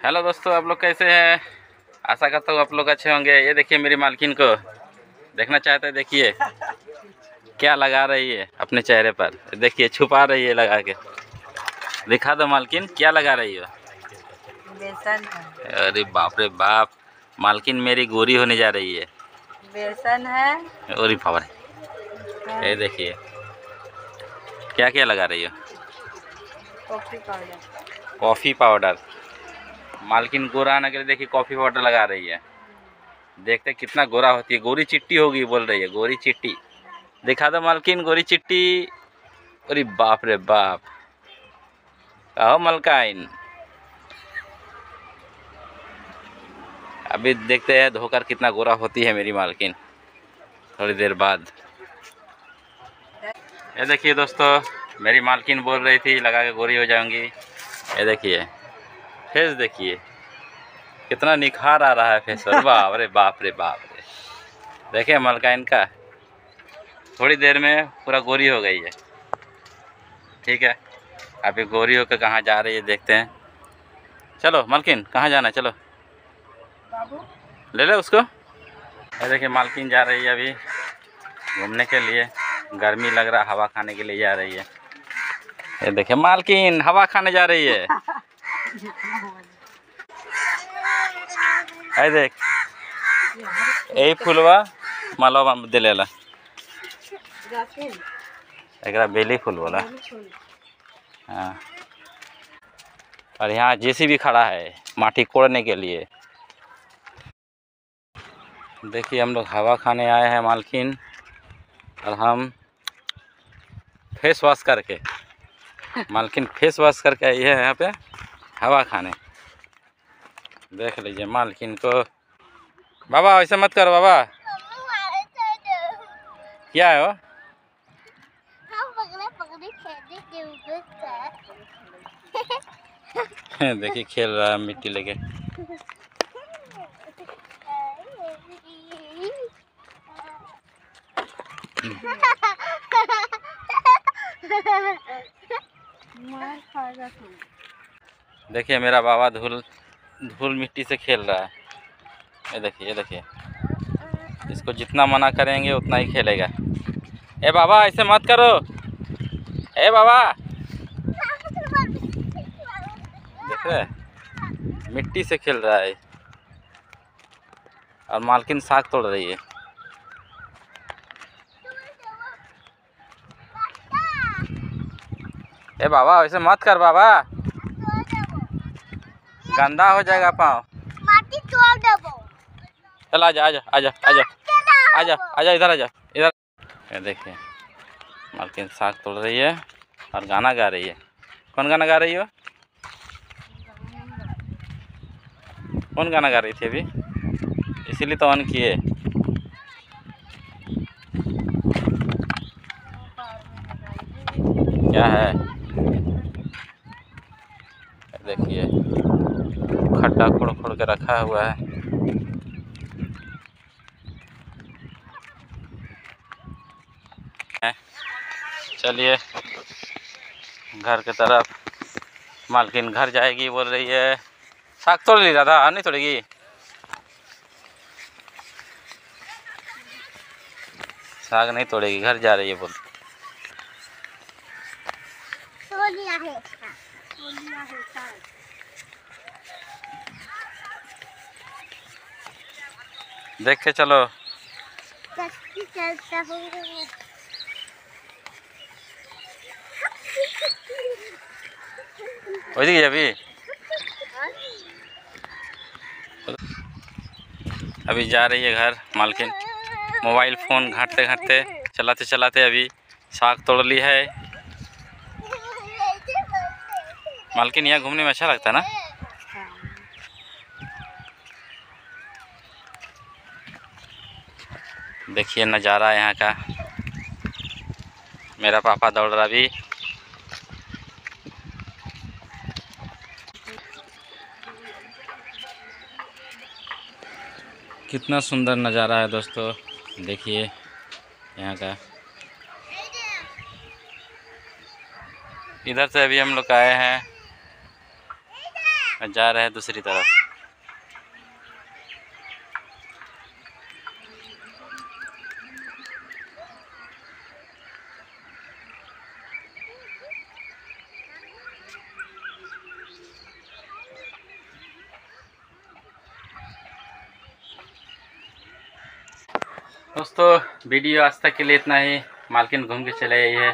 Hello दोस्तों आप लोग कैसे हैं? आशा करता हूँ आप लोग अच्छे होंगे। ये देखिए मेरी मालकिन को। देखना चाहते हैं देखिए। क्या लगा रही है अपने चेहरे पर? देखिए छुपा रही है लगा के। दिखा दो मालकिन क्या लगा रही हो? बेसन है। अरे बाप रे बाप मालकिन मेरी गोरी होने जा रही है। बेसन है। अरे बाप रे। ये देखिए। क्या क्या लगा रही हो? Coffee powder. Coffee powder. मालकिन गोरा आने के लिए देखिए कॉफ़ी पाउडर लगा रही है। देखते कितना गोरा होती है। गोरी चिट्टी होगी बोल रही है, गोरी चिट्टी। दिखा दो मालकिन, गोरी चिट्टी। अरे बाप रे बाप। कहो मलकाइन। अभी देखते हैं धोकर कितना गोरा होती है मेरी मालकिन, थोड़ी देर बाद। ये देखिए दोस्तों, मेरी मालकिन बोल रही थी, लगा के गोरी हो जाऊँगी। ये देखिए। फेस देखिए कितना निखार आ रहा है फेस पर बाप रे बाप रे बाप रे। देखिए मलका इनका। थोड़ी देर में पूरा गोरी हो गई है। ठीक है? अभी गोरी होकर कहाँ जा रही है देखते हैं। चलो मालकिन कहाँ जाना है? चलो। ले ले उसको। ये देखिए मालकिन जा रही है अभी घूमने के लिए। गर्मी लग रहा हवा खाने के लिए जा रही है। ये देखिए मालकिन हवा खाने जा रही है। यही फूलवा मालवा दिलेला। जास्मिन एकरा बेली फूल बोला हाँ। और यहाँ जेसी भी खड़ा है, माटी कोड़ने के लिए। देखिए, हम लोग हवा खाने आए हैं मालकिन। और हम फेस वॉश करके, मालकिन फेस वॉश करके आई है यहाँ पे। हवा खाने। देख लीजिए मालकिन को। बाबा, ऐसे मत करो बाबा। क्या है वो? देखिए, खेल रहा है, मिट्टी लेके। देखिए, मेरा बाबा धूल धूल मिट्टी से खेल रहा है। ये देखिए ये देखिए। इसको जितना मना करेंगे, उतना ही खेलेगा। ए बाबा, ऐसे मत करो। ए बाबा। देख रहे मिट्टी से खेल रहा है। और मालकिन साग तोड़ रही है। ए बाबा, ऐसे मत कर बाबा। गंदा हो जाएगा पाँव। चल आजा आजा आजा आजा। आजा आजा इधर आजा इधर। ये देखिए मालकिन साग तोड़ रही है और गाना गा रही है। कौन गाना गा रही हो? कौन गाना गा रही थी अभी? इसीलिए तो ऑन किए। क्या है? देखिए। खड्डा खोड़ खोड़ के रखा हुआ है। हैं। चलिए, घर की तरफ़। मालकिन घर जाएगी, बोल रही है। साग तोड़ ली दादा नहीं तोड़ेगी? साग नहीं तोड़ेगी, घर जा रही है, बोल। देख के चलो ওইদিকে যাবি अभी जा रही है घर मालकिन मोबाइल फ़ोन घाटते घाटते चलाते चलाते अभी साग तोड़ ली है मालकिन यहाँ घूमने में अच्छा लगता है ना देखिए नज़ारा यहाँ का। मेरा पापा दौड़ रहा भी कितना सुंदर नज़ारा है दोस्तों, देखिए यहाँ का। इधर से अभी हम लोग आए हैं जा रहे हैं दूसरी तरफ़। दोस्तों वीडियो आज तक के लिए इतना ही। मालकिन घूम के चले आई है।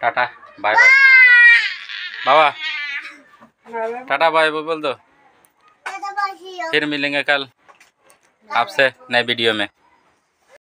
Tata bye bye. बाबा टाटा बाय बाय बोल दो फिर मिलेंगे कल आपसे नए वीडियो में।